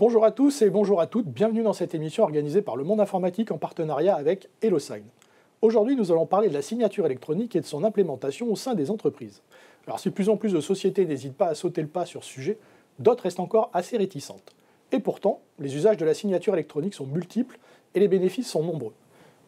Bonjour à tous et bonjour à toutes, bienvenue dans cette émission organisée par le Monde Informatique en partenariat avec HelloSign. Aujourd'hui, nous allons parler de la signature électronique et de son implémentation au sein des entreprises. Alors si plus en plus de sociétés n'hésitent pas à sauter le pas sur ce sujet, d'autres restent encore assez réticentes. Et pourtant, les usages de la signature électronique sont multiples et les bénéfices sont nombreux.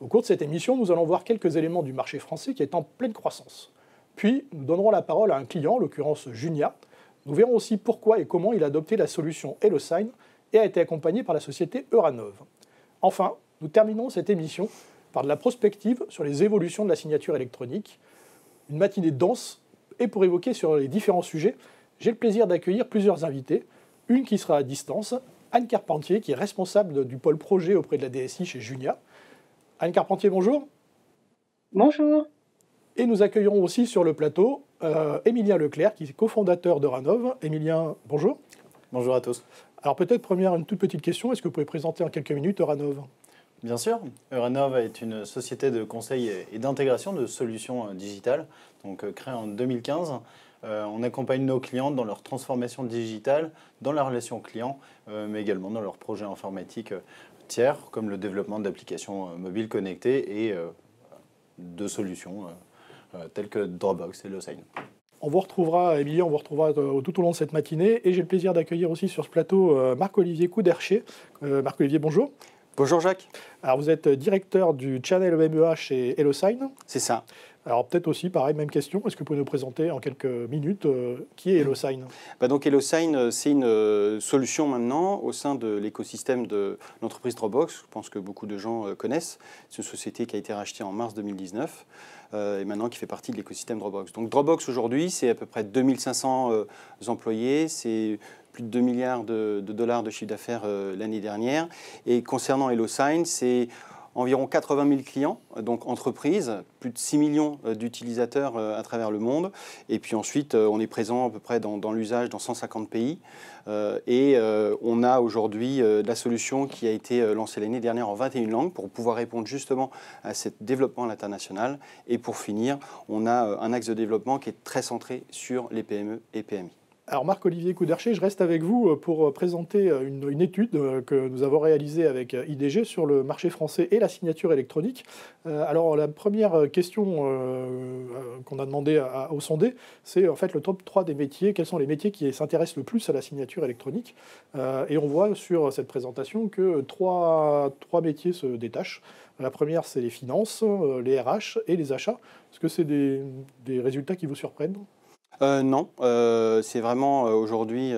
Au cours de cette émission, nous allons voir quelques éléments du marché français qui est en pleine croissance. Puis, nous donnerons la parole à un client, en l'occurrence Junia. Nous verrons aussi pourquoi et comment il a adopté la solution HelloSign et a été accompagné par la société Euranov. Enfin, nous terminons cette émission par de la prospective sur les évolutions de la signature électronique. Une matinée dense et pour évoquer sur les différents sujets, j'ai le plaisir d'accueillir plusieurs invités. Une qui sera à distance, Anne Carpentier, qui est responsable du pôle projet auprès de la DSI chez Junia. Anne Carpentier, bonjour. Bonjour. Et nous accueillerons aussi sur le plateau euh, Émilien Leclerc, qui est cofondateur de Ranov. Émilien, bonjour. Bonjour à tous. Alors peut-être première une toute petite question, est-ce que vous pouvez présenter en quelques minutes Euranov? Bien sûr. Euranov est une société de conseil et d'intégration de solutions euh, digitales, donc euh, créée en 2015. Euh, on accompagne nos clients dans leur transformation digitale, dans la relation client, mais également dans leurs projets informatiques tiers, comme le développement d'applications mobiles connectées et de solutions telles que Dropbox et LoSign. On vous retrouvera, Émilie, on vous retrouvera euh, tout au long de cette matinée. Et j'ai le plaisir d'accueillir aussi sur ce plateau euh, Marc-Olivier Coudercher. Euh, Marc-Olivier, bonjour. Bonjour Jacques. Alors vous êtes directeur du channel MEA chez HelloSign. C'est ça. Alors peut-être aussi, pareil, même question, est-ce que vous pouvez nous présenter en quelques minutes qui est HelloSign bah Donc HelloSign, c'est une solution maintenant au sein de l'écosystème de l'entreprise Dropbox. Je pense que beaucoup de gens connaissent. C'est une société qui a été rachetée en mars 2019. Euh, et maintenant qui fait partie de l'écosystème Dropbox. Donc Dropbox aujourd'hui, c'est à peu près 2500 euh, employés, c'est plus de 2 milliards de, dollars de chiffre d'affaires euh, l'année dernière. Et concernant HelloSign, c'est environ 80 000 clients, donc entreprises, plus de 6 millions d'utilisateurs à travers le monde. Et puis ensuite, on est présent à peu près dans, l'usage dans 150 pays. Euh, et euh, on a aujourd'hui euh, la solution qui a été lancée l'année dernière en 21 langues pour pouvoir répondre justement à ce développement à l'international. Et pour finir, on a un axe de développement qui est très centré sur les PME et PMI. Alors Marc-Olivier Coudercher, je reste avec vous euh, pour euh, présenter euh, une, étude que nous avons réalisée avec IDG sur le marché français et la signature électronique. Alors la première question qu'on a demandé au sondé, c'est en fait le top 3 des métiers. Quels sont les métiers qui s'intéressent le plus à la signature électronique? Et on voit sur cette présentation que trois, trois métiers se détachent. La première, c'est les finances, les RH et les achats. Est-ce que c'est des, des résultats qui vous surprennent? Euh, non, euh, c'est vraiment euh, aujourd'hui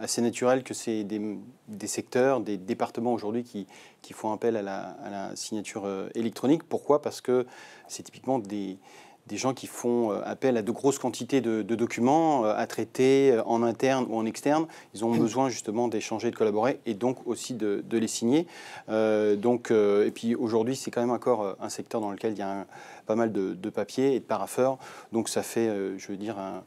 assez naturel que c'est des, secteurs, des départements aujourd'hui qui, font appel à la signature électronique. Pourquoi? Parce que c'est typiquement des, des gens qui font euh, appel à de grosses quantités de, documents euh, à traiter euh, en interne ou en externe. Ils ont besoin justement d'échanger, de collaborer et donc aussi de, les signer. donc, et puis aujourd'hui, c'est quand même encore un secteur dans lequel il y a pas mal de, de papier et de paraffeurs. Donc ça fait, je veux dire, un,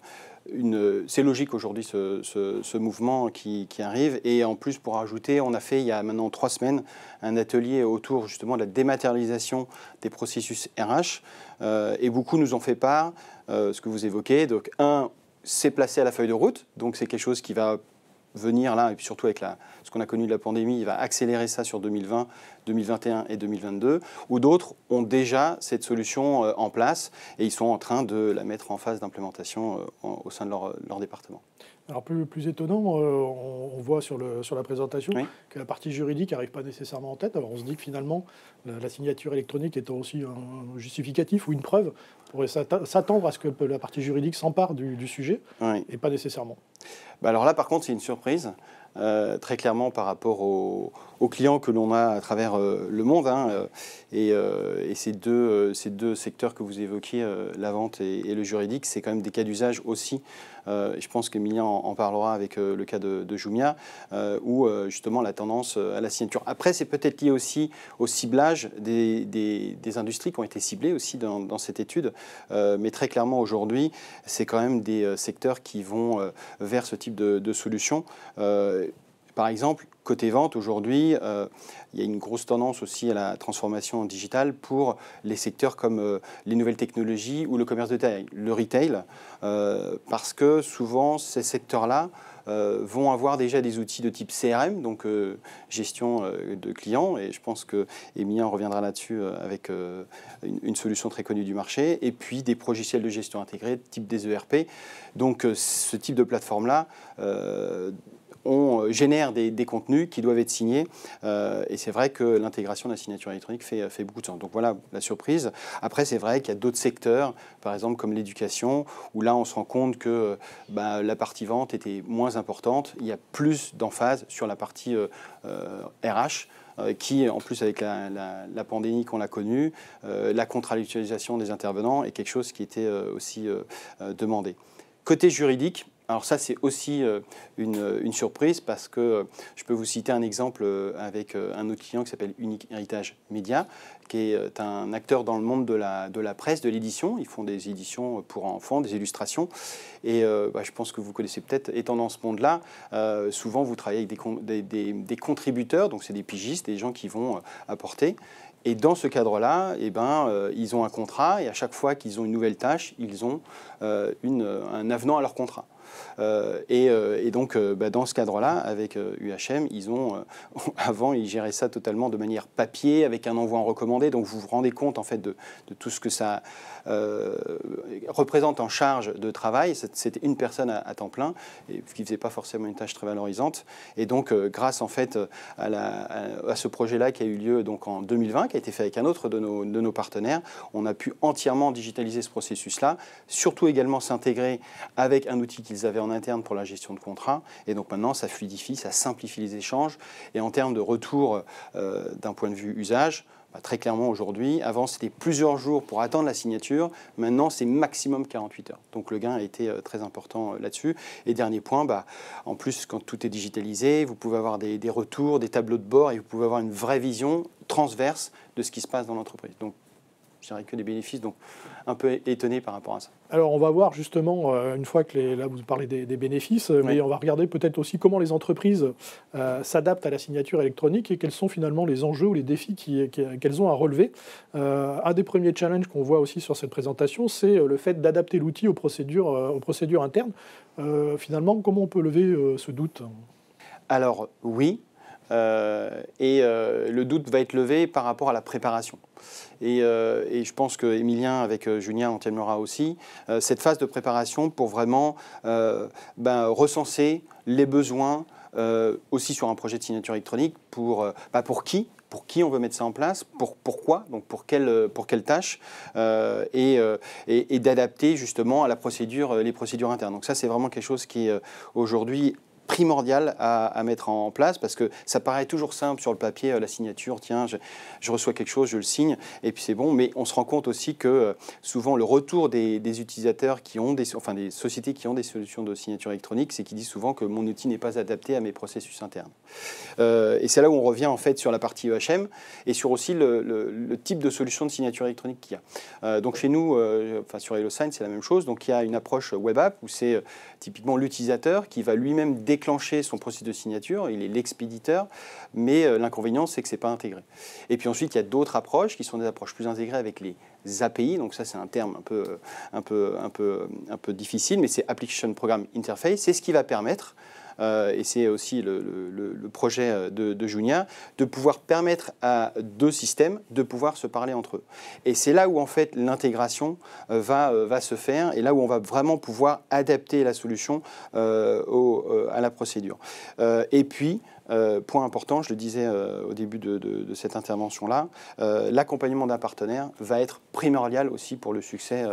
c'est logique aujourd'hui ce, mouvement qui, arrive. Et en plus, pour ajouter, on a fait il y a maintenant trois semaines un atelier autour justement de la dématérialisation des processus RH. Euh, et beaucoup nous ont fait part, euh, ce que vous évoquez. Donc, un, c'est placé à la feuille de route. Donc, c'est quelque chose qui va venir là, et puis surtout avec ce qu'on a connu de la pandémie, il va accélérer ça sur 2020, 2021 et 2022, ou d'autres ont déjà cette solution euh, en place et ils sont en train de la mettre en phase d'implémentation euh, au sein de leur département. Alors plus, plus étonnant, euh, on, voit sur, le, sur la présentation que la partie juridique n'arrive pas nécessairement en tête. Alors on se dit que finalement, la, signature électronique étant aussi un justificatif ou une preuve, on pourrait s'attendre à ce que la partie juridique s'empare du, sujet, et pas nécessairement. Bah alors là, par contre, c'est une surprise. Euh, très clairement par rapport aux, clients que l'on a à travers euh, le monde. Hein, euh, et, ces, deux, ces deux secteurs que vous évoquiez, la vente et, le juridique, c'est quand même des cas d'usage aussi. je pense qu'Emilien en, en, parlera avec le cas de, Jumia, où justement la tendance à la signature. Après, c'est peut-être lié aussi au ciblage des, des, industries qui ont été ciblées aussi dans, cette étude. mais très clairement, aujourd'hui, c'est quand même des secteurs qui vont vers ce type de, solutions par exemple, côté vente, aujourd'hui, il y a une grosse tendance aussi à la transformation digitale pour les secteurs comme les nouvelles technologies ou le commerce de taille, le retail, parce que souvent ces secteurs-là euh, vont avoir déjà des outils de type CRM, donc euh, gestion euh, de clients, et je pense que Emilien reviendra là-dessus avec une, solution très connue du marché, et puis des logiciels de gestion intégrés, type des ERP. Donc ce type de plateforme-là on euh, génère des, contenus qui doivent être signés. Euh, et c'est vrai que l'intégration de la signature électronique fait, fait beaucoup de sens. Donc voilà la surprise. Après, c'est vrai qu'il y a d'autres secteurs, par exemple comme l'éducation, où là, on se rend compte que bah, la partie vente était moins importante. Il y a plus d'emphase sur la partie RH euh, qui, en plus avec la, pandémie qu'on a connue, la contractualisation des intervenants est quelque chose qui était aussi demandé. Côté juridique, alors ça, c'est aussi euh, une, surprise parce que euh, je peux vous citer un exemple euh, avec un autre client qui s'appelle Unique Héritage Média, qui est un acteur dans le monde de la, de la presse, de l'édition. Ils font des éditions pour enfants, des illustrations. Et bah, je pense que vous connaissez peut-être, étant dans ce monde-là, souvent vous travaillez avec des, des, contributeurs, donc c'est des pigistes, des gens qui vont apporter. Et dans ce cadre-là, eh ben, ils ont un contrat et à chaque fois qu'ils ont une nouvelle tâche, ils ont une, un avenant à leur contrat. Euh, euh, et, donc, euh, bah, dans ce cadre-là, avec UHM, ils ont, avant, ils géraient ça totalement de manière papier, avec un envoi en recommandé. Donc, vous vous rendez compte, en fait, de, tout ce que ça représente en charge de travail. C'était une personne à, temps plein, et, qui ne faisait pas forcément une tâche très valorisante. Et donc, grâce, en fait, à, ce projet-là qui a eu lieu donc, en 2020, qui a été fait avec un autre de nos, de nos partenaires, on a pu entièrement digitaliser ce processus-là, surtout également s'intégrer avec un outil qu'ils avaient en interne pour la gestion de contrat. Et donc maintenant, ça fluidifie, ça simplifie les échanges. Et en termes de retour euh, d'un point de vue usage, bah, très clairement aujourd'hui, avant c'était plusieurs jours pour attendre la signature, maintenant c'est maximum 48 heures. Donc le gain a été euh, très important euh, là-dessus. Et dernier point, bah, en plus quand tout est digitalisé, vous pouvez avoir des, des, retours, des tableaux de bord et vous pouvez avoir une vraie vision transverse de ce qui se passe dans l'entreprise. Donc je dirais que des bénéfices. Donc un peu étonné par rapport à ça. Alors on va voir justement, euh, une fois que les, là vous parlez des, bénéfices, mais on va regarder peut-être aussi comment les entreprises euh, s'adaptent à la signature électronique et quels sont finalement les enjeux ou les défis qu'elles ont à relever. Euh, un des premiers challenges qu'on voit aussi sur cette présentation, c'est le fait d'adapter l'outil aux procédures, aux procédures internes. finalement, comment on peut lever ce doute? Alors oui, et le doute va être levé par rapport à la préparation. Euh, et, je pense que Emilien, avec euh, Julien, en témoignera aussi, euh, cette phase de préparation pour vraiment ben, recenser les besoins aussi sur un projet de signature électronique pour, bah, pour qui pour qui on veut mettre ça en place, pour, pourquoi, donc pour quelle, pour quelle tâche, et, et, d'adapter justement à la procédure, les procédures internes. Donc ça, c'est vraiment quelque chose qui est aujourd'hui primordial à, mettre en place parce que ça paraît toujours simple sur le papier, euh, la signature, tiens, je, reçois quelque chose, je le signe et puis c'est bon, mais on se rend compte aussi que euh, souvent le retour des, utilisateurs qui ont des, enfin des sociétés qui ont des solutions de signature électronique, c'est qu'ils disent souvent que mon outil n'est pas adapté à mes processus internes. Euh, et c'est là où on revient en fait sur la partie EHM et sur aussi le, type de solution de signature électronique qu'il y a. donc chez nous, enfin sur HelloSign, c'est la même chose. Donc il y a une approche web app où c'est typiquement l'utilisateur qui va lui-même déclencher son processus de signature, il est l'expéditeur, mais euh, l'inconvénient, c'est que ce n'est pas intégré. Et puis ensuite, il y a d'autres approches qui sont des approches plus intégrées avec les API, donc ça c'est un terme un peu, un, peu, un, peu, un peu difficile, mais c'est Application Program Interface, c'est ce qui va permettre euh, et c'est aussi le, projet euh, de, de, Junia, de pouvoir permettre à deux systèmes de pouvoir se parler entre eux. Et c'est là où en fait l'intégration euh, va, va se faire et là où on va vraiment pouvoir adapter la solution à la procédure. et puis, point important, je le disais au début de, cette intervention-là, l'accompagnement d'un partenaire va être primordial aussi pour le succès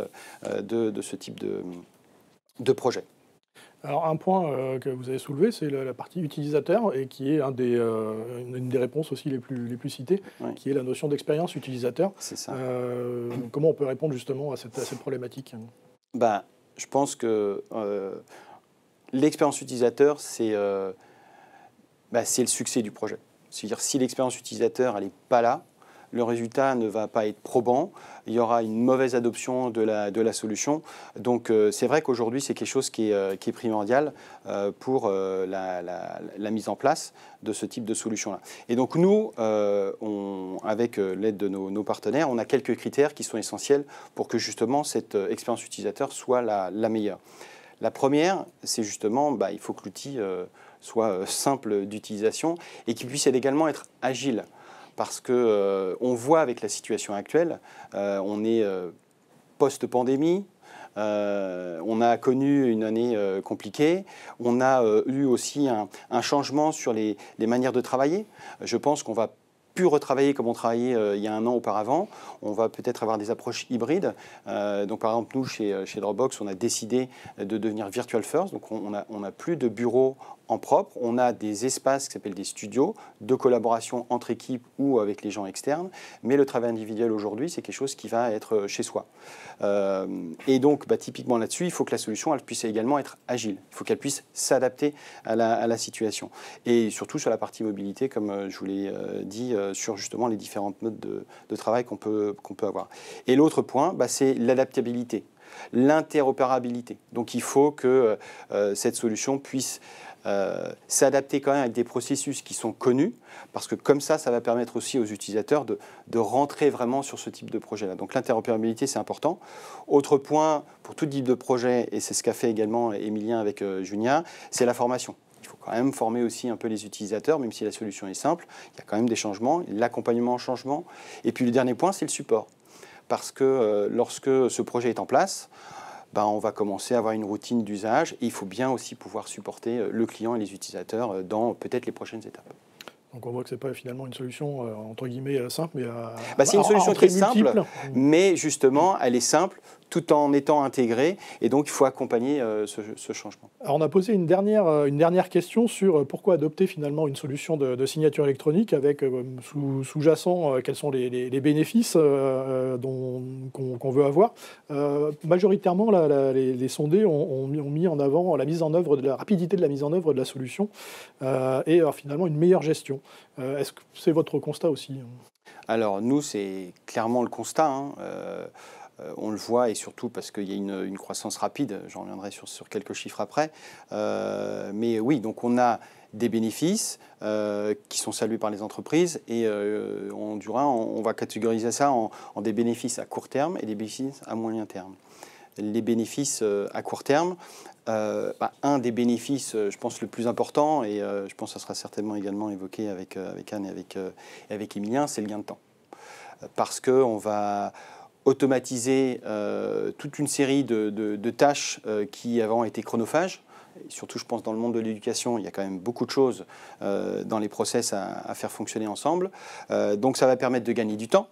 de, ce type de projet. Alors un point euh, que vous avez soulevé, c'est la, partie utilisateur et qui est un des, euh, une des réponses aussi les plus, les plus citées, qui est la notion d'expérience utilisateur. C'est ça. Euh, comment on peut répondre justement à cette, cette problématique? Bah, Je pense que l'expérience utilisateur, c'est bah, le succès du projet. C'est-à-dire si l'expérience utilisateur n'est pas là, le résultat ne va pas être probant, il y aura une mauvaise adoption de la, solution. Donc euh, c'est vrai qu'aujourd'hui, c'est quelque chose qui est, euh, primordial euh, pour la, mise en place de ce type de solution-là. Et donc nous, avec l'aide de nos, nos, partenaires, on a quelques critères qui sont essentiels pour que justement cette expérience utilisateur soit la, meilleure. La première, c'est justement, bah, il faut que l'outil soit simple d'utilisation et qu'il puisse également être agile parce que euh, on voit avec la situation actuelle, euh, on est euh, post-pandémie, on a connu une année compliquée. On a eu aussi un, changement sur les, manières de travailler. Je pense qu'on va plus retravailler comme on travaillait il y a un an auparavant. On va peut-être avoir des approches hybrides. donc, par exemple, nous, chez, Dropbox, on a décidé de devenir virtual first. Donc, on n'a plus de bureaux en propre. On a des espaces qui s'appellent des studios de collaboration entre équipes ou avec les gens externes. Mais le travail individuel aujourd'hui, c'est quelque chose qui va être chez soi. Euh, et donc, bah, typiquement là-dessus, il faut que la solution elle puisse également être agile. Il faut qu'elle puisse s'adapter à la, situation. Et surtout sur la partie mobilité, comme euh, je vous l'ai euh, dit, sur justement les différentes modes de, travail qu'on peut, peut avoir. Et l'autre point, bah, c'est l'adaptabilité l'interopérabilité. Donc il faut que cette solution puisse euh, s'adapter quand même avec des processus qui sont connus, parce que comme ça, ça va permettre aussi aux utilisateurs de, rentrer vraiment sur ce type de projet-là. Donc l'interopérabilité, c'est important. Autre point, pour tout type de projet, et c'est ce qu'a fait également Emilien avec euh, Junia, c'est la formation. Il faut quand même former aussi un peu les utilisateurs, même si la solution est simple. Il y a quand même des changements, l'accompagnement en changement. Et puis le dernier point, c'est le support. Parce que euh, lorsque ce projet est en place, ben, on va commencer à avoir une routine d'usage et il faut bien aussi pouvoir supporter euh, le client et les utilisateurs euh, dans peut-être les prochaines étapes. Donc on voit que ce n'est pas finalement une solution euh, entre guillemets simple, mais bah, c'est une solution très simple, mais justement elle est simple tout en étant intégré. Et donc, il faut accompagner euh, ce, changement. Alors, on a posé une dernière, euh, une dernière question sur euh, pourquoi adopter finalement une solution de, signature électronique avec sous-jacent quels sont les, bénéfices qu'on veut avoir. majoritairement, les, sondés ont, mis en avant la mise en œuvre de la rapidité de la mise en œuvre de la solution et finalement une meilleure gestion. Est-ce que c'est votre constat aussi? Alors nous, c'est clairement le constat. Hein. Euh, on le voit, et surtout parce qu'il y a une, croissance rapide, j'en reviendrai sur, quelques chiffres après. Euh, mais oui, donc on a des bénéfices euh, qui sont salués par les entreprises et on, on, va catégoriser ça en, des bénéfices à court terme et des bénéfices à moyen terme. Les bénéfices à court terme, bah, un des bénéfices, je pense, le plus important, et je pense que ça sera certainement également évoqué avec, Anne et avec, avec Emilien, c'est le gain de temps. Parce qu'on va, automatiser euh, toute une série de, tâches euh, qui avant étaient chronophages. surtout, je pense, dans le monde de l'éducation, il y a quand même beaucoup de choses euh, dans les process à, faire fonctionner ensemble. donc, ça va permettre de gagner du temps.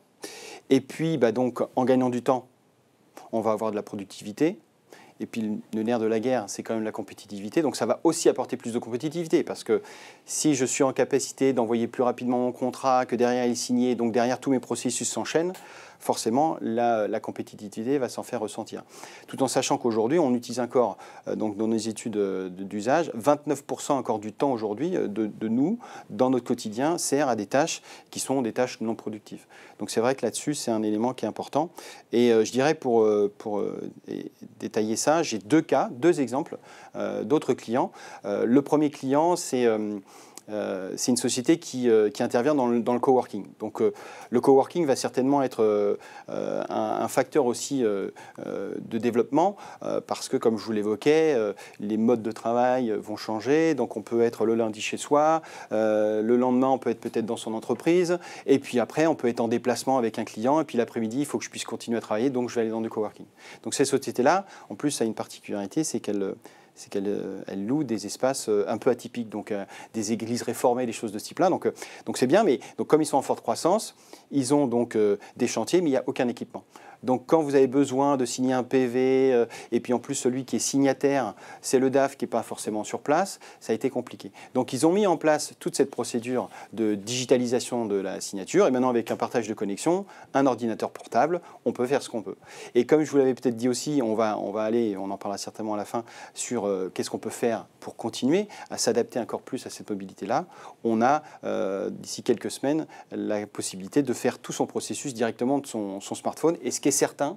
Et puis, bah, donc, en gagnant du temps, on va avoir de la productivité. Et puis le nerf de la guerre, c'est quand même la compétitivité. Donc ça va aussi apporter plus de compétitivité parce que si je suis en capacité d'envoyer plus rapidement mon contrat, que derrière il est signé, donc derrière tous mes processus s'enchaînent, forcément la, compétitivité va s'en faire ressentir. Tout en sachant qu'aujourd'hui, on utilise encore, euh, donc dans nos études euh, d'usage, 29% encore du temps aujourd'hui euh, de, nous, dans notre quotidien, sert à des tâches qui sont des tâches non productives. Donc c'est vrai que là-dessus, c'est un élément qui est important. Et je dirais pour, pour détailler ça, j'ai deux cas, deux exemples d'autres clients. le premier client, c'est... Euh, c'est une société qui, euh, intervient dans le, coworking. Donc euh, le coworking va certainement être un, facteur aussi de développement parce que, comme je vous l'évoquais, les modes de travail vont changer. Donc on peut être le lundi chez soi, le lendemain on peut être peut-être dans son entreprise, et puis après on peut être en déplacement avec un client, et puis l'après-midi il faut que je puisse continuer à travailler, donc je vais aller dans du coworking. Donc ces sociétés-là, en plus, a une particularité, c'est qu'elles c'est qu'elle euh, loue des espaces euh, un peu atypiques, donc euh, des églises réformées, des choses de ce type-là. Donc, c'est bien, mais comme ils sont en forte croissance, ils ont donc des chantiers, mais il n'y a aucun équipement. Donc quand vous avez besoin de signer un PV, euh, et puis en plus celui qui est signataire, c'est le DAF qui n'est pas forcément sur place, ça a été compliqué. Donc ils ont mis en place toute cette procédure de digitalisation de la signature, et maintenant avec un partage de connexion, un ordinateur portable, on peut faire ce qu'on peut. Et comme je vous l'avais peut-être dit aussi, on va, on va aller, on en parlera certainement à la fin, sur euh, qu'est-ce qu'on peut faire pour continuer à s'adapter encore plus à cette mobilité-là. On a, euh, d'ici quelques semaines, la possibilité de faire tout son processus directement de son, smartphone. Et ce certain,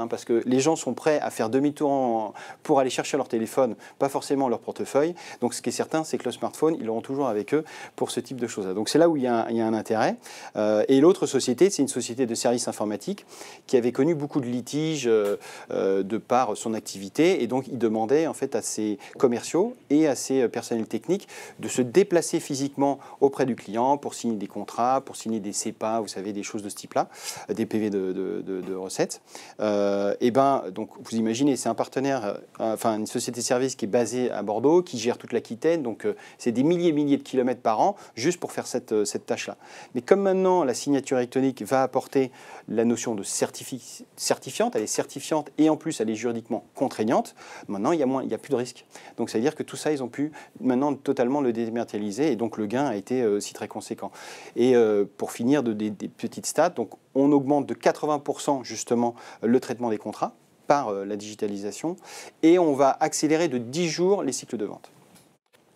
Hein, parce que les gens sont prêts à faire demi-tour pour aller chercher leur téléphone, pas forcément leur portefeuille. Donc ce qui est certain, c'est que le smartphone, ils l'auront toujours avec eux pour ce type de choses. Donc c'est là où il y, a un, intérêt. Euh, et l'autre société, c'est une société de services informatiques qui avait connu beaucoup de litiges euh, euh, de par son activité. Et donc il demandait en fait à ses commerciaux et à ses personnels techniques de se déplacer physiquement auprès du client pour signer des contrats, pour signer des CEPA, vous savez, des choses de ce type-là, des PV de, recettes et euh, eh ben, donc vous imaginez, c'est un partenaire, euh, enfin une société de service qui est basée à Bordeaux, qui gère toute l'Aquitaine, donc euh, c'est des milliers et milliers de kilomètres par an juste pour faire cette, cette tâche-là. Mais comme maintenant la signature électronique va apporter la notion de certifiante, elle est certifiante et en plus elle est juridiquement contraignante, maintenant il y a, moins, il y a plus de risque. Donc ça veut dire que tout ça, ils ont pu maintenant totalement le dématérialiser et donc le gain a été aussi très conséquent. Et pour finir, de, des, des petites stats, donc on augmente de 80% justement le traitement des contrats par euh, la digitalisation et on va accélérer de 10 jours les cycles de vente.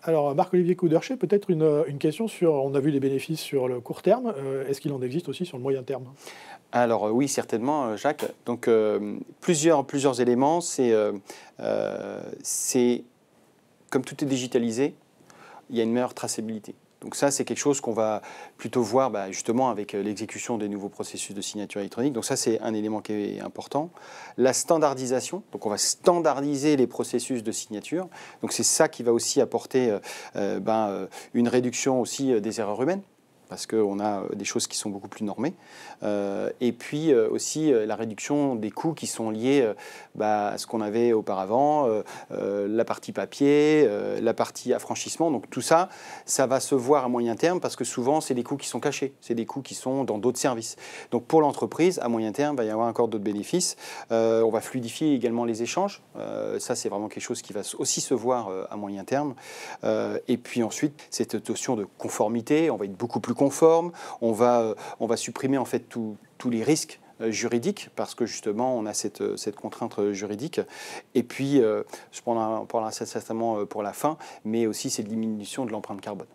Alors, Marc-Olivier Couderchet, peut-être une, question sur, on a vu les bénéfices sur le court terme, euh, est-ce qu'il en existe aussi sur le moyen terme? Alors euh, oui, certainement, Jacques. Donc plusieurs, plusieurs éléments. C'est, c'est comme tout est digitalisé, il y a une meilleure traçabilité. Donc ça, c'est quelque chose qu'on va plutôt voir bah, justement avec euh, l'exécution des nouveaux processus de signature électronique. Donc ça, c'est un élément qui est important. La standardisation, donc on va standardiser les processus de signature. Donc c'est ça qui va aussi apporter euh, euh, ben, une réduction aussi des erreurs humaines parce qu'on a euh, des choses qui sont beaucoup plus normées. Euh, et puis euh, aussi la réduction des coûts qui sont liés bah, à ce qu'on avait auparavant, la partie papier, la partie affranchissement. Donc tout ça, ça va se voir à moyen terme parce que souvent, c'est des coûts qui sont cachés, c'est des coûts qui sont dans d'autres services. Donc pour l'entreprise, à moyen terme, il va y avoir encore d'autres bénéfices. on va fluidifier également les échanges. ça, c'est vraiment quelque chose qui va aussi se voir à moyen terme. et puis ensuite, cette notion de conformité, on va être beaucoup plus conforme, on va, euh, on va supprimer en fait tous les risques euh, juridiques parce que justement on a cette, euh, cette contrainte juridique. Et puis, je parlerai certainement pour la fin, mais aussi cette diminution de l'empreinte carbone.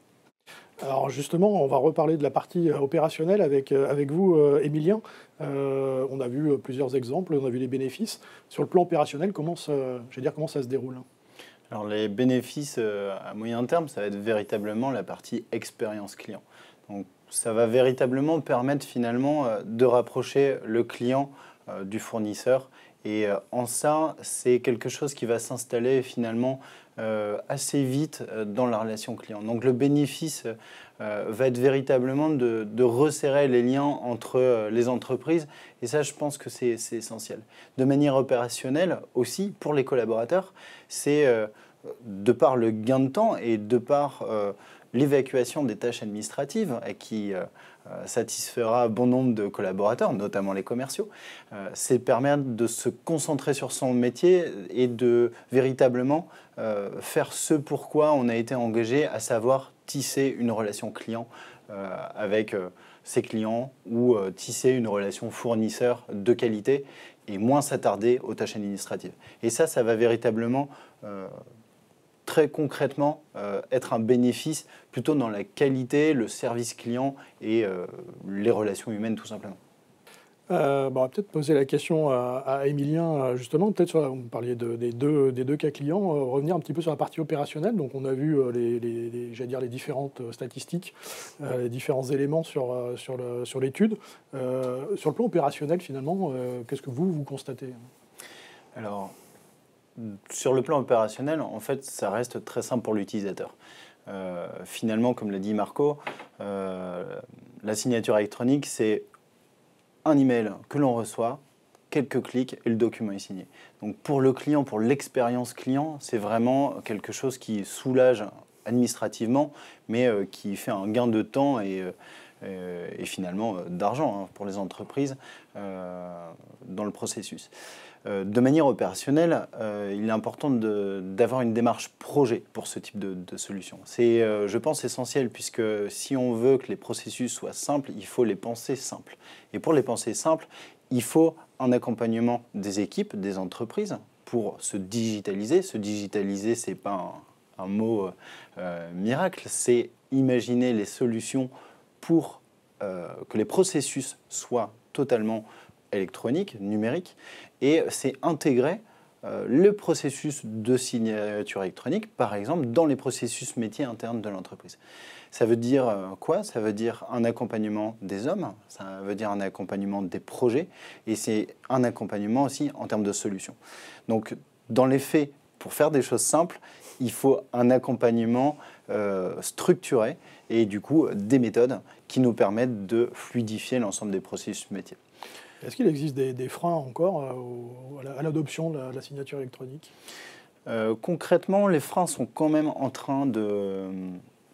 Alors justement, on va reparler de la partie opérationnelle avec, avec vous, Émilien. on a vu plusieurs exemples, on a vu les bénéfices. Sur le plan opérationnel, comment ça, dire, comment ça se déroule alors les bénéfices à moyen terme, ça va être véritablement la partie expérience client. Donc, ça va véritablement permettre finalement euh, de rapprocher le client euh, du fournisseur. Et euh, en ça, c'est quelque chose qui va s'installer finalement assez vite dans la relation client. Donc le bénéfice va être véritablement de, resserrer les liens entre les entreprises. Et ça, je pense que c'est essentiel. De manière opérationnelle aussi, pour les collaborateurs, c'est de par le gain de temps et de par l'évacuation des tâches administratives qui euh, euh, satisfera bon nombre de collaborateurs, notamment les commerciaux, euh, c'est permettre de se concentrer sur son métier et de véritablement faire ce pourquoi on a été engagé, à savoir tisser une relation client avec ses clients ou tisser une relation fournisseur de qualité et moins s'attarder aux tâches administratives. Et ça, ça va véritablement très concrètement euh, être un bénéfice plutôt dans la qualité, le service client et euh, les relations humaines tout simplement. Euh, on va peut-être poser la question à, Emilien, justement, peut-être sur, vous parliez des, deux, des deux cas clients, revenir un petit peu sur la partie opérationnelle. Donc on a vu les, les, dire, les différentes statistiques, les différents éléments sur, sur l'étude. Sur, sur, le plan opérationnel, finalement, qu'est-ce que vous, vous constatez? Alors, sur le plan opérationnel, en fait, ça reste très simple pour l'utilisateur. Euh, finalement, comme l'a dit Marco, euh, la signature électronique, c'est un email que l'on reçoit, quelques clics et le document est signé. Donc pour le client, pour l'expérience client, c'est vraiment quelque chose qui soulage administrativement, mais euh, qui fait un gain de temps et et, finalement d'argent hein, pour les entreprises dans le processus. De manière opérationnelle, il est important d'avoir une démarche projet pour ce type de, solution. C'est, je pense, essentiel puisque si on veut que les processus soient simples, il faut les penser simples. Et pour les penser simples, il faut un accompagnement des équipes, des entreprises, pour se digitaliser. Se digitaliser, ce n'est pas un, mot euh, miracle, c'est imaginer les solutions pour euh, que les processus soient totalement électroniques, numériques, et c'est intégrer euh, le processus de signature électronique, par exemple, dans les processus métiers internes de l'entreprise. Ça veut dire euh, quoi? Ça veut dire un accompagnement des hommes, ça veut dire un accompagnement des projets, et c'est un accompagnement aussi en termes de solutions. Donc, dans les faits, pour faire des choses simples, il faut un accompagnement euh, structuré et du coup des méthodes qui nous permettent de fluidifier l'ensemble des processus métiers. Est-ce qu'il existe des, freins encore euh, à l'adoption de, la signature électronique? Concrètement, les freins sont quand même en train de,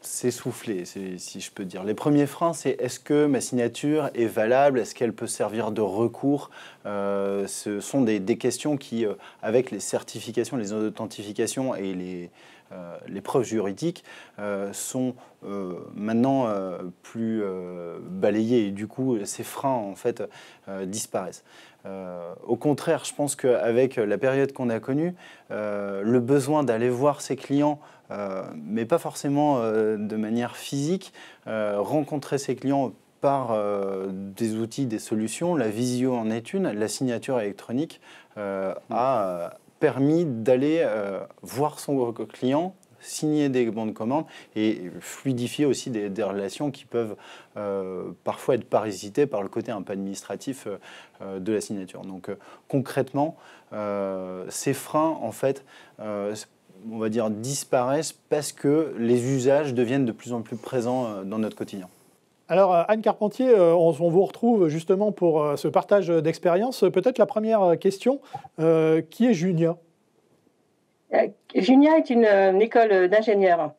s'essouffler, si je peux dire. Les premiers freins, c'est est-ce que ma signature est valable? Est-ce qu'elle peut servir de recours? Euh, Ce sont des, questions qui, euh, avec les certifications, les authentifications et les, euh, les preuves juridiques, sont maintenant plus balayées. Et du coup, ces freins, en fait, disparaissent. au contraire, je pense qu'avec la période qu'on a connue, le besoin d'aller voir ses clients euh, mais pas forcément euh, de manière physique. Euh, rencontrer ses clients par des outils, des solutions, la visio en est une, la signature électronique a permis d'aller voir son client signer des bons de commande et fluidifier aussi des, relations qui peuvent parfois être parasitées par le côté un peu administratif de la signature. Donc concrètement, ces freins, en fait, on va dire, disparaissent parce que les usages deviennent de plus en plus présents euh, dans notre quotidien. Alors, euh, Anne Carpentier, euh, on, vous retrouve justement pour ce partage d'expérience. Peut-être la première question, qui est Junia? Junia est une, école d'ingénieurs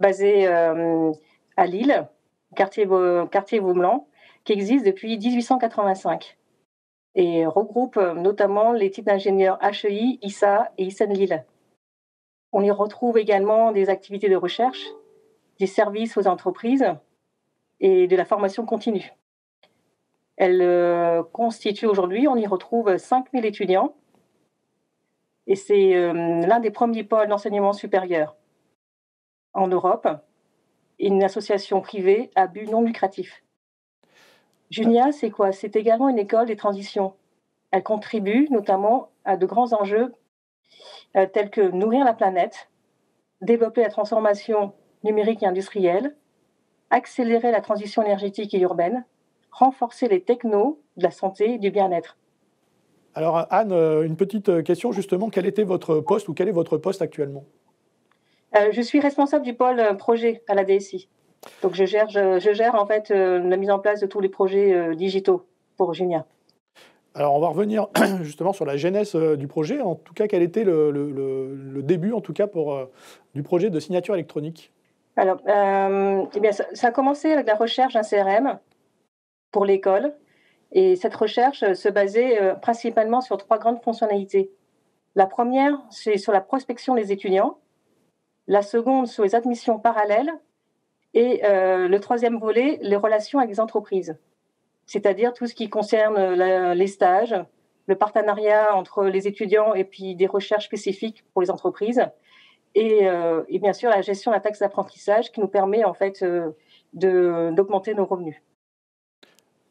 basée à Lille, quartier, quartier Vaumelan, qui existe depuis 1885 et regroupe notamment les types d'ingénieurs HEI, ISA et ISEN Lille. On y retrouve également des activités de recherche, des services aux entreprises et de la formation continue. Elle euh, constitue aujourd'hui, on y retrouve 5000 étudiants et c'est euh, l'un des premiers pôles d'enseignement supérieur en Europe, une association privée à but non lucratif. Junia, c'est quoi? C'est également une école des transitions. Elle contribue notamment à de grands enjeux euh, tels que nourrir la planète, développer la transformation numérique et industrielle, accélérer la transition énergétique et urbaine, renforcer les technos de la santé et du bien-être. Alors Anne, euh, une petite euh, question justement, quel était votre poste ou quel est votre poste actuellement? Je suis responsable du pôle projet à la DSI. Donc je gère, je, gère en fait la mise en place de tous les projets digitaux pour Junia. Alors on va revenir justement sur la genèse euh, du projet. En tout cas, quel était le, début, en tout cas, pour, euh, du projet de signature électronique? Alors, euh, eh ça, a commencé avec la recherche d'un CRM pour l'école. Et cette recherche se basait principalement sur trois grandes fonctionnalités. La première, c'est sur la prospection des étudiants. La seconde, sur les admissions parallèles. Et le troisième volet, les relations avec les entreprises c'est-à-dire tout ce qui concerne les stages, le partenariat entre les étudiants et puis des recherches spécifiques pour les entreprises, et, euh, bien sûr la gestion de la taxe d'apprentissage qui nous permet en fait euh, d'augmenter nos revenus.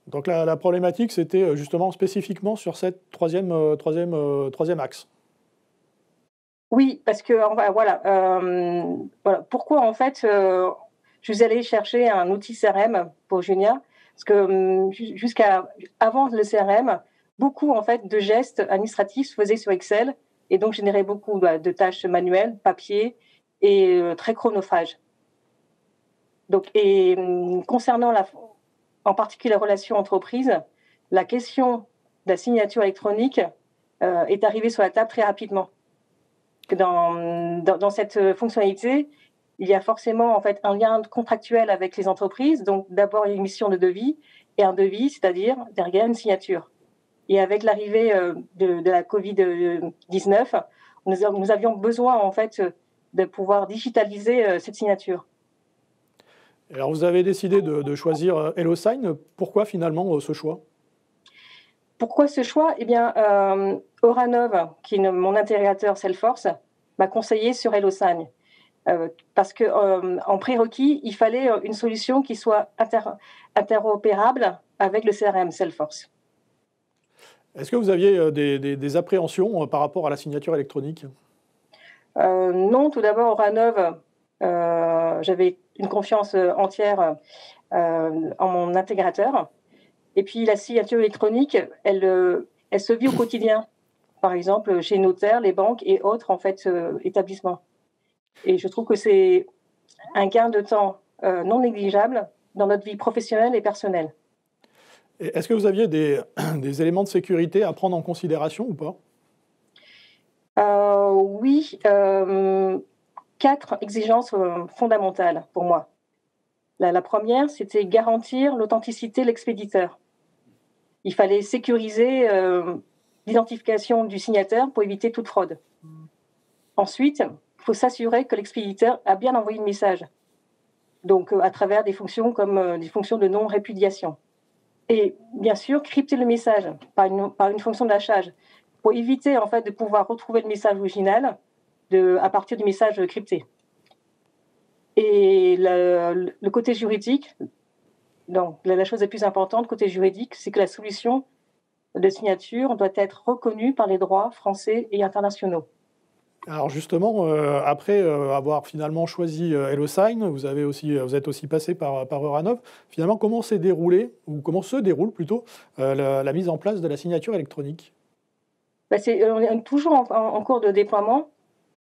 Donc la, problématique, c'était euh, justement spécifiquement sur cette troisième, troisième, troisième axe. Oui, parce que voilà, voilà, pourquoi en fait je suis allée chercher un outil CRM pour Junia? Parce que hum, jusqu'à avant le CRM, beaucoup en fait de gestes administratifs se faisaient sur Excel et donc généraient beaucoup bah, de tâches manuelles, papier et euh, très chronophages. Donc, et hum, concernant la, en particulier la relation entreprise, la question de la signature électronique euh, est arrivée sur la table très rapidement. Dans, dans, dans, cette fonctionnalité, il y a forcément en fait un lien contractuel avec les entreprises. Donc d'abord une émission de devis et un devis, c'est-à-dire derrière une signature. Et avec l'arrivée euh, de, de, la Covid-19, nous, nous, avions besoin en fait de pouvoir digitaliser euh, cette signature. Alors vous avez décidé de, de choisir HelloSign. Pourquoi finalement ce choix? Pourquoi ce choix? Eh bien, euh, Oranov, qui est mon intégrateur Salesforce, m'a conseillé sur HelloSign. Euh, parce que euh, en prérequis, il fallait euh, une solution qui soit interopérable avec le CRM Salesforce. Est-ce que vous aviez des, appréhensions par rapport à la signature électronique? Non, tout d'abord, Oranov, j'avais une confiance entière en mon intégrateur. Et puis la signature électronique, elle, elle se vit au quotidien. Par exemple, chez notaires, les banques et autres en fait établissements. Et je trouve que c'est un gain de temps euh, non négligeable dans notre vie professionnelle et personnelle. Est-ce que vous aviez des, éléments de sécurité à prendre en considération ou pas? Euh, Oui, euh, quatre exigences fondamentales pour moi. La, première, c'était garantir l'authenticité de l'expéditeur. Il fallait sécuriser l'identification du signataire pour éviter toute fraude. Ensuite, il faut s'assurer que l'expéditeur a bien envoyé le message. Donc, euh, à travers des fonctions comme euh, des fonctions de non-répudiation. Et bien sûr, crypter le message par une, par une fonction d'achage pour éviter en fait de pouvoir retrouver le message original à partir du message crypté. Et le, le côté juridique, donc la chose la plus importante côté juridique, c'est que la solution de signature doit être reconnue par les droits français et internationaux. Alors justement, euh, après euh, avoir finalement choisi euh, HelloSign, vous, avez aussi, vous êtes aussi passé par, par Euranov. Finalement, comment s'est déroulé, ou comment se déroule plutôt, la, mise en place de la signature électronique? Bah, On est toujours en, cours de déploiement.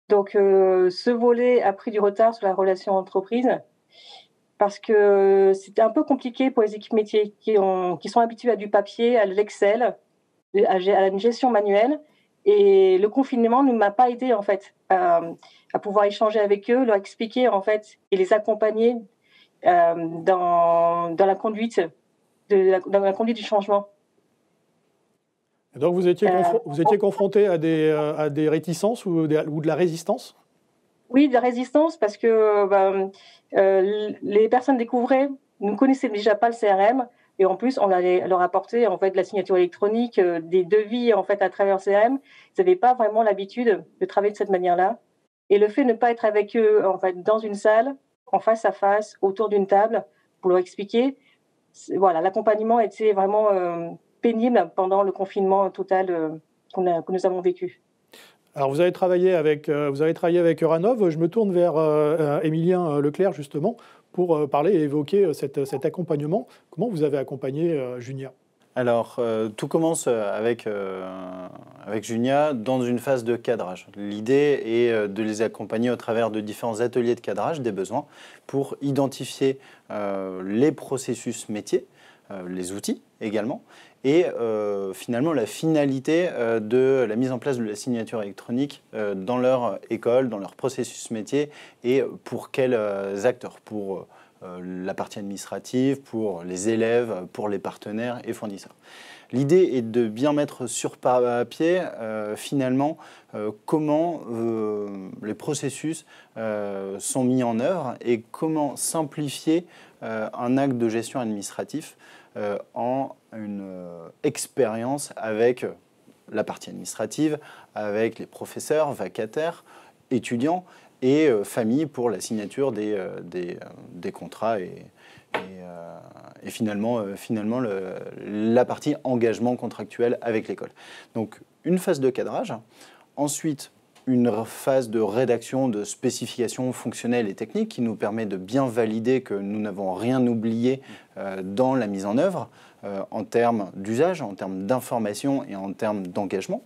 Donc ce volet a pris du retard sur la relation entreprise parce que c'était un peu compliqué pour les équipes métiers qui sont habituées à du papier, à l'Excel, à, à une gestion manuelle. Et le confinement ne m'a pas aidé en fait à, pouvoir échanger avec eux, leur expliquer en fait et les accompagner euh, dans, dans, la conduite de la, dans la conduite du changement. donc vous étiez, euh, vous étiez confronté à des, euh, à des réticences ou, ou, de la résistance? Oui, de la résistance parce que bah, les personnes découvraient, ne connaissaient déjà pas le CRM, et en plus, on allait leur apporter en fait la signature électronique, euh, des devis en fait à travers CRM. Ils n'avaient pas vraiment l'habitude de travailler de cette manière-là. Et le fait de ne pas être avec eux en fait dans une salle, en face à face, autour d'une table, pour leur expliquer, voilà, l'accompagnement était vraiment euh, pénible pendant le confinement total euh, que nous avons vécu. Alors vous avez travaillé avec, vous avez travaillé avec Uranov. Je me tourne vers Émilien Leclerc justement pour euh, parler et évoquer euh, cet accompagnement. Comment vous avez accompagné euh, Junia? Alors, tout commence avec Junia dans une phase de cadrage. L'idée est de les accompagner au travers de différents ateliers de cadrage des besoins pour identifier les processus métiers, les outils également, et finalement la finalité de la mise en place de la signature électronique dans leur école, dans leur processus métier, et pour quels acteurs? Pour euh, la partie administrative, pour les élèves, pour les partenaires et fournisseurs. L'idée est de bien mettre sur papier euh, finalement euh, comment les processus sont mis en œuvre et comment simplifier un acte de gestion administratif en une expérience avec la partie administrative, avec les professeurs, vacataires, étudiants et euh, famille pour la signature des, euh, euh, des contrats et, et, finalement, finalement le, la partie engagement contractuel avec l'école. Donc une phase de cadrage, ensuite une phase de rédaction de spécifications fonctionnelles et techniques qui nous permet de bien valider que nous n'avons rien oublié dans la mise en œuvre en termes d'usage, en termes d'information et en termes d'engagement.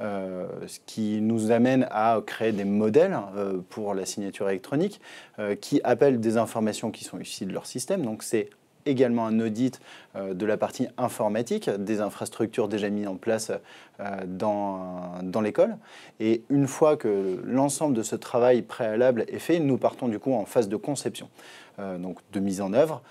Euh, ce qui nous amène à créer des modèles euh, pour la signature électronique euh, qui appellent des informations qui sont issues de leur système. Donc c'est également un audit de la partie informatique, des infrastructures déjà mises en place dans, dans l'école. Et une fois que l'ensemble de ce travail préalable est fait, nous partons du coup en phase de conception, donc de mise en œuvre,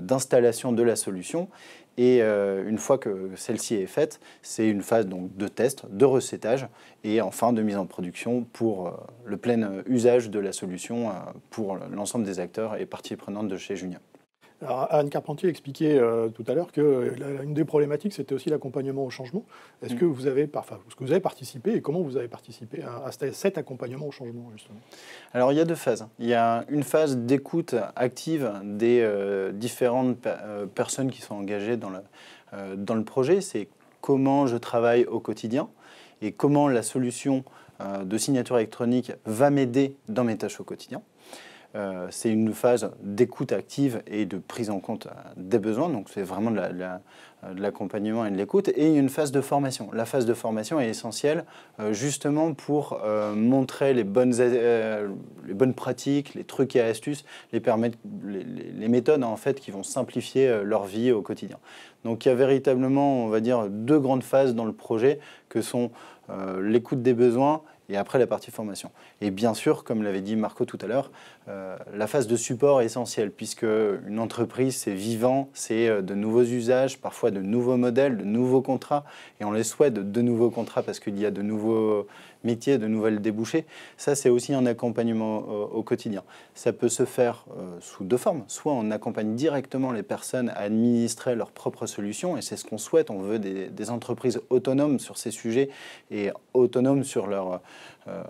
d'installation de la solution et euh, une fois que celle-ci est faite, c'est une phase donc, de test, de recettage et enfin de mise en production pour euh, le plein usage de la solution euh, pour l'ensemble des acteurs et parties prenantes de chez Junia. Anne Carpentier expliquait euh, tout à l'heure que une des problématiques, c'était aussi l'accompagnement au changement. Est-ce mm. que, vous avez, enfin, que vous avez participé et comment vous avez participé à, cet accompagnement au changement, justement? Alors, il y a deux phases. Il y a une phase d'écoute active des euh, différentes euh, personnes qui sont engagées dans le, dans le projet. C'est comment je travaille au quotidien et comment la solution de signature électronique va m'aider dans mes tâches au quotidien. Euh, c'est une phase d'écoute active et de prise en compte euh, des besoins. Donc c'est vraiment de l'accompagnement et de l'écoute. Et une phase de formation. La phase de formation est essentielle euh, justement pour montrer les bonnes, pratiques, les trucs et astuces, les, les, méthodes en fait qui vont simplifier leur vie au quotidien. Donc il y a véritablement, on va dire, deux grandes phases dans le projet que sont l'écoute des besoins et après la partie formation. Et bien sûr, comme l'avait dit Marco tout à l'heure, euh, la phase de support est essentielle, puisque une entreprise, c'est vivant, c'est euh, de nouveaux usages, parfois de nouveaux modèles, de nouveaux contrats, et on les souhaite de nouveaux contrats parce qu'il y a de nouveaux métiers, de nouvelles débouchés. Ça, c'est aussi un accompagnement au, quotidien. Ça peut se faire euh, sous deux formes. Soit on accompagne directement les personnes à administrer leurs propres solutions, et c'est ce qu'on souhaite. On veut des, entreprises autonomes sur ces sujets et autonomes sur leurs euh,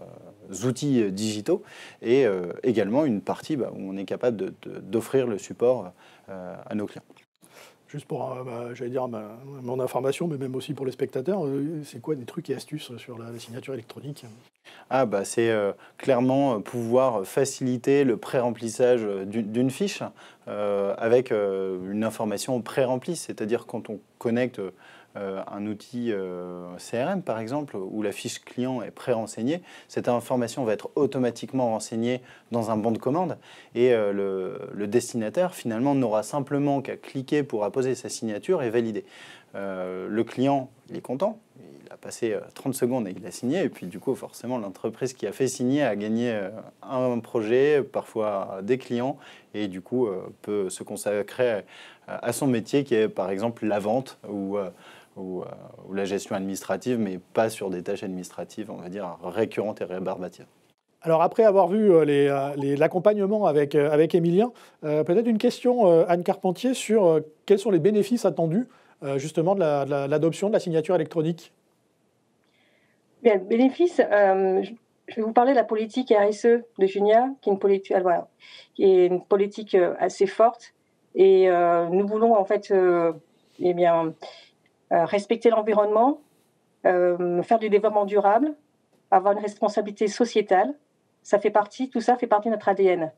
outils digitaux, et euh, également une partie bah, où on est capable d'offrir le support à nos clients. Juste pour, euh, j'allais dire, mon information, mais même aussi pour les spectateurs, euh, c'est quoi des trucs et astuces sur la, signature électronique? Ah bah c'est euh, clairement pouvoir faciliter le pré-remplissage d'une fiche avec une information pré-remplie, c'est-à-dire quand on connecte euh, un outil euh, CRM, par exemple, où la fiche client est pré-renseignée, cette information va être automatiquement renseignée dans un banc de commande. Et euh, le, destinataire, finalement, n'aura simplement qu'à cliquer pour apposer sa signature et valider. le client, il est content, il a passé 30 secondes et il a signé, et puis du coup, forcément, l'entreprise qui a fait signer a gagné un projet, parfois des clients, et du coup, peut se consacrer à son métier qui est par exemple la vente ou euh, ou, la gestion administrative, mais pas sur des tâches administratives, on va dire, récurrentes et rébarbatives. Alors après avoir vu euh, euh, l'accompagnement avec, avec Emilien, peut-être une question, Anne Carpentier, sur quels sont les bénéfices attendus justement de l'adoption de, la signature électronique? Bien, bénéfices, je vais vous parler de la politique RSE de Junia, qui est une politique, voilà, qui est une politique assez forte. Et nous voulons en fait eh bien, euh, respecter l'environnement, euh, faire du développement durable, avoir une responsabilité sociétale. Ça fait partie, tout ça fait partie de notre ADN.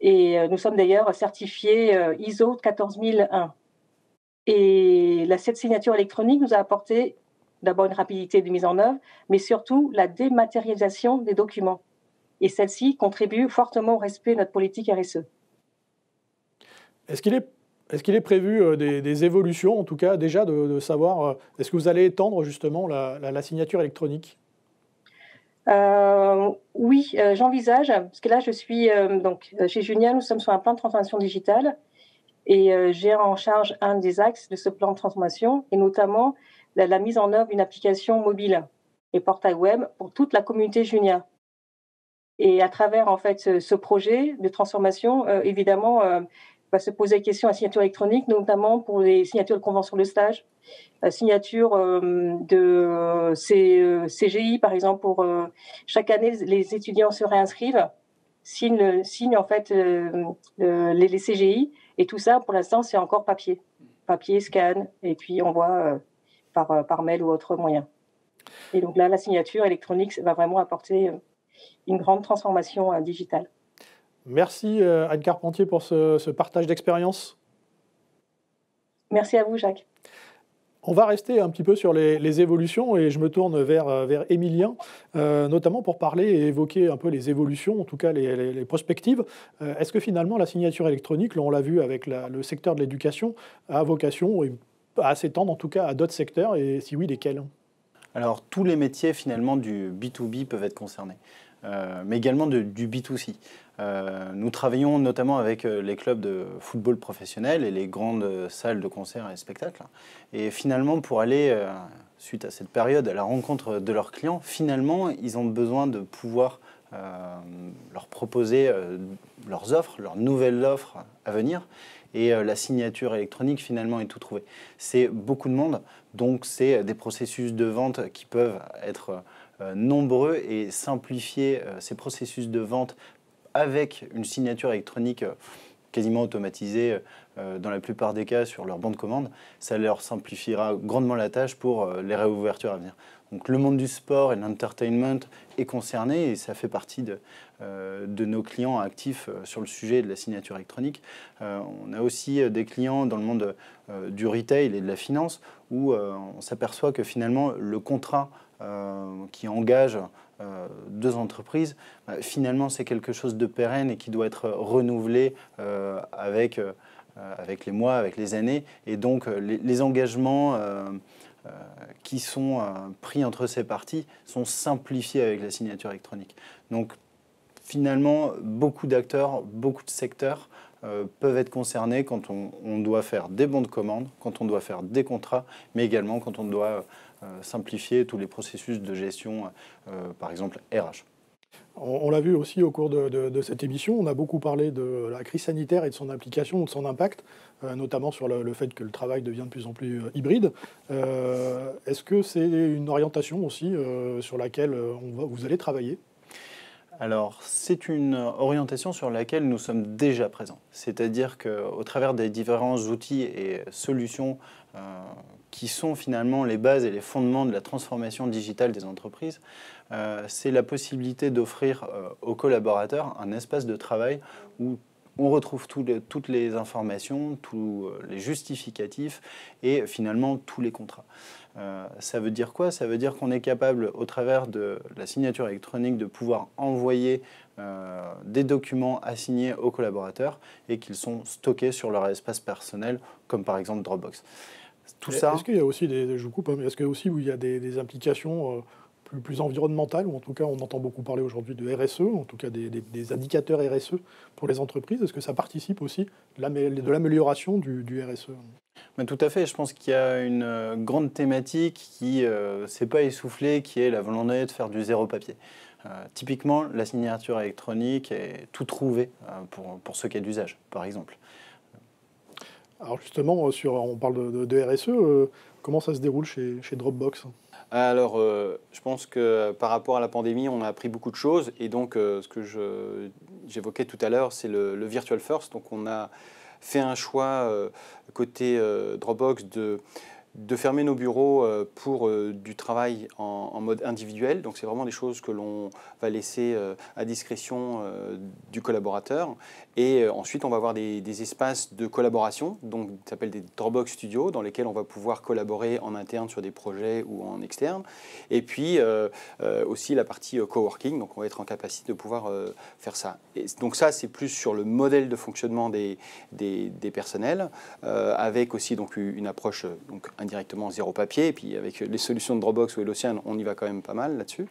Et euh, nous sommes d'ailleurs certifiés ISO 14001. Et la, cette signature électronique nous a apporté d'abord une rapidité de mise en œuvre, mais surtout la dématérialisation des documents. Et celle-ci contribue fortement au respect de notre politique RSE. Est-ce qu'il est est-ce qu'il est prévu euh, des, évolutions, en tout cas déjà de, savoir, euh, est-ce que vous allez étendre justement la, signature électronique? Euh, oui, j'envisage, parce que là, je suis donc chez Junia, nous sommes sur un plan de transformation digitale et j'ai en charge un des axes de ce plan de transformation, et notamment la, mise en œuvre d'une application mobile et portail web pour toute la communauté Junia. Et à travers en fait ce, projet de transformation, évidemment, va se poser la question à signature électronique, notamment pour les signatures de convention de stage, la signature euh, de euh, CGI, par exemple, pour euh, chaque année, les étudiants se réinscrivent, signent, signent en fait les, CGI, et tout ça, pour l'instant, c'est encore papier. Papier, scan, et puis on voit par, par mail ou autre moyen. Et donc là, la signature électronique va vraiment apporter une grande transformation digitale. Merci euh, Anne Carpentier pour ce, partage d'expérience. Merci à vous Jacques. On va rester un petit peu sur les, évolutions et je me tourne vers, euh, vers Emilien, euh, notamment pour parler et évoquer un peu les évolutions, en tout cas les, les, prospectives. Euh, est-ce que finalement la signature électronique, on l'a vu avec le secteur de l'éducation, a vocation à s'étendre en tout cas à d'autres secteurs et si oui, lesquels? Alors tous les métiers finalement du B2B peuvent être concernés. Mais également du B2C. Euh, nous travaillons notamment avec euh, les clubs de football professionnels et les grandes salles de concert et spectacles. Et finalement, pour aller, euh, suite à cette période, à la rencontre de leurs clients, finalement, ils ont besoin de pouvoir leur proposer leurs offres, leurs nouvelles offres à venir. Et la signature électronique, finalement, est tout trouvé. C'est beaucoup de monde, donc c'est des processus de vente qui peuvent être nombreux et simplifier ces processus de vente avec une signature électronique euh, quasiment automatisée euh, dans la plupart des cas sur leur banc de commande, ça leur simplifiera grandement la tâche pour euh, les réouvertures à venir. Donc le monde du sport et l'entertainment est concerné et ça fait partie de, de nos clients actifs sur le sujet de la signature électronique. on a aussi des clients dans le monde du retail et de la finance où on s'aperçoit que finalement le contrat qui engage euh, deux entreprises, bah, finalement c'est quelque chose de pérenne et qui doit être renouvelé euh, avec, euh, avec les mois, avec les années. Et donc les, engagements qui sont pris entre ces parties sont simplifiés avec la signature électronique. Donc finalement, beaucoup d'acteurs, beaucoup de secteurs peuvent être concernés quand on, doit faire des bons de commande, quand on doit faire des contrats, mais également quand on doit euh, simplifier tous les processus de gestion, euh, par exemple RH. On, l'a vu aussi au cours de, cette émission, on a beaucoup parlé de la crise sanitaire et de son implication, de son impact, euh, notamment sur le, fait que le travail devient de plus en plus hybride. Est-ce que c'est une orientation aussi sur laquelle vous allez travailler? Alors, c'est une orientation sur laquelle nous sommes déjà présents. C'est-à-dire qu'au travers des différents outils et solutions qui sont finalement les bases et les fondements de la transformation digitale des entreprises, euh, c'est la possibilité d'offrir euh, aux collaborateurs un espace de travail où on retrouve toutes les informations, tous euh, les justificatifs et finalement tous les contrats. ça veut dire quoi? Ça veut dire qu'on est capable, au travers de la signature électronique, de pouvoir envoyer des documents assignés aux collaborateurs et qu'ils sont stockés sur leur espace personnel, comme par exemple Dropbox tout ça. Est-ce qu'il y a aussi des, je coupe, hein, est-ce qu'il y a aussi où il y a des, implications euh, plus, plus, environnementales, ou en tout cas on entend beaucoup parler aujourd'hui de RSE, en tout cas des, indicateurs RSE pour les entreprises. Est-ce que ça participe aussi de l'amélioration du, RSE ben, tout à fait. Je pense qu'il y a une euh, grande thématique qui ne euh, s'est pas essoufflée, qui est la volonté de faire du zéro papier. typiquement, la signature électronique est tout trouvée pour, pour ce cas d'usage, par exemple. Alors justement, euh, sur, on parle de, RSE, euh, comment ça se déroule chez, Dropbox? Alors, euh, je pense que par rapport à la pandémie, on a appris beaucoup de choses. Et donc, ce que j'évoquais tout à l'heure, c'est le, Virtual First. Donc, on a fait un choix côté Dropbox de fermer nos bureaux euh, pour euh, du travail en, mode individuel. Donc c'est vraiment des choses que l'on va laisser euh, à discrétion du collaborateur. Et ensuite, on va avoir des, espaces de collaboration, donc ça s'appelle des Dropbox Studios, dans lesquels on va pouvoir collaborer en interne sur des projets ou en externe. Et puis aussi la partie coworking, donc on va être en capacité de pouvoir faire ça. Et donc ça, c'est plus sur le modèle de fonctionnement des, des, personnels, avec aussi donc une approche donc directement zéro papier. Et puis avec les solutions de Dropbox ou Elocian, on y va quand même pas mal là-dessus.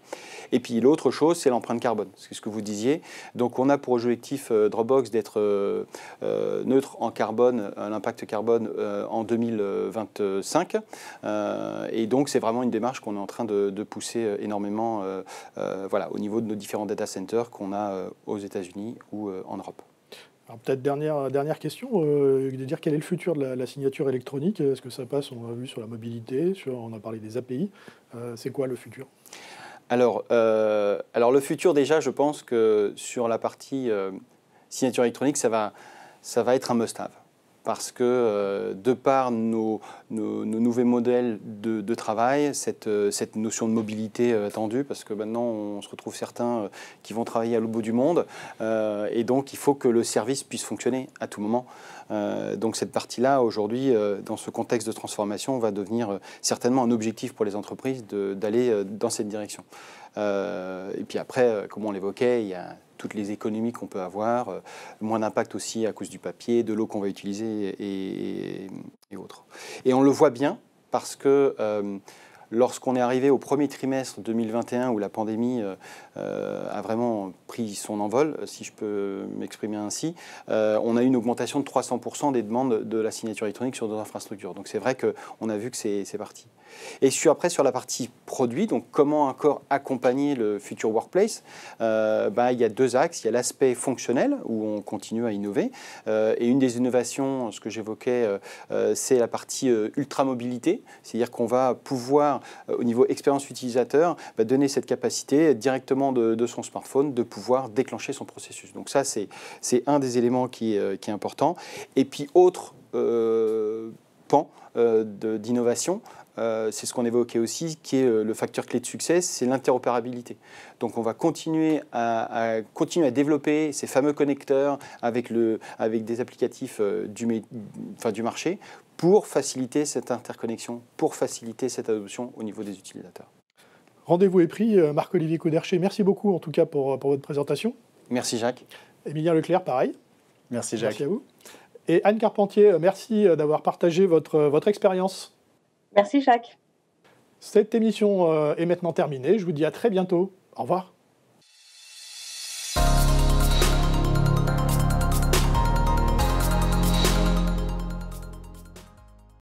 Et puis l'autre chose, c'est l'empreinte carbone. C'est ce que vous disiez. Donc on a pour objectif euh, Dropbox d'être euh, euh, neutre en carbone, l'impact carbone en 2025. et donc c'est vraiment une démarche qu'on est en train de, de pousser énormément voilà, au niveau de nos différents data centers qu'on a aux États-Unis ou en Europe. Peut-être dernière, dernière question, euh, de dire quel est le futur de la, signature électronique. Est-ce que ça passe, on a vu sur la mobilité, sur, on a parlé des API, euh, c'est quoi le futur? Alors, euh, alors le futur déjà, je pense que sur la partie signature électronique, ça va, ça va être un must-have. parce que de par nos, nouveaux modèles de, travail, cette, cette, notion de mobilité attendue, parce que maintenant on se retrouve certains qui vont travailler à l'autre bout du monde, et donc il faut que le service puisse fonctionner à tout moment. donc cette partie-là, aujourd'hui, dans ce contexte de transformation, va devenir certainement un objectif pour les entreprises d'aller dans cette direction. et puis après, comme on l'évoquait, il y a toutes les économies qu'on peut avoir, euh, moins d'impact aussi à cause du papier, de l'eau qu'on va utiliser et, autres. Et on le voit bien parce que euh, lorsqu'on est arrivé au premier trimestre 2021 où la pandémie euh, euh, a vraiment pris son envol, si je peux m'exprimer ainsi, euh, on a eu une augmentation de 300% des demandes de la signature électronique sur nos infrastructures. Donc c'est vrai qu'on a vu que c'est parti. Et suis après sur la partie produit, donc comment encore accompagner le futur workplace, bah, il y a deux axes. Il y a l'aspect fonctionnel où on continue à innover. et une des innovations, ce que j'évoquais, c'est la partie ultra mobilité, c'est-à-dire qu'on va pouvoir au niveau expérience utilisateur, va donner cette capacité directement de, son smartphone de pouvoir déclencher son processus. Donc ça, c'est un des éléments qui, euh, qui, est important. Et puis, autre euh, pan d'innovation, c'est ce qu'on évoquait aussi, qui est le facteur clé de succès, c'est l'interopérabilité. Donc on va continuer à, continuer à développer ces fameux connecteurs avec, des applicatifs du marché pour faciliter cette interconnexion, pour faciliter cette adoption au niveau des utilisateurs. Rendez-vous est pris. Euh, Marc-Olivier Coudercher, merci beaucoup en tout cas pour, pour votre présentation. Merci Jacques. Émilien Leclerc, pareil. Merci Jacques. Merci à vous. Et Anne Carpentier, euh, merci euh, d'avoir partagé votre, votre expérience. Merci Jacques. Cette émission est maintenant terminée. Je vous dis à très bientôt. Au revoir.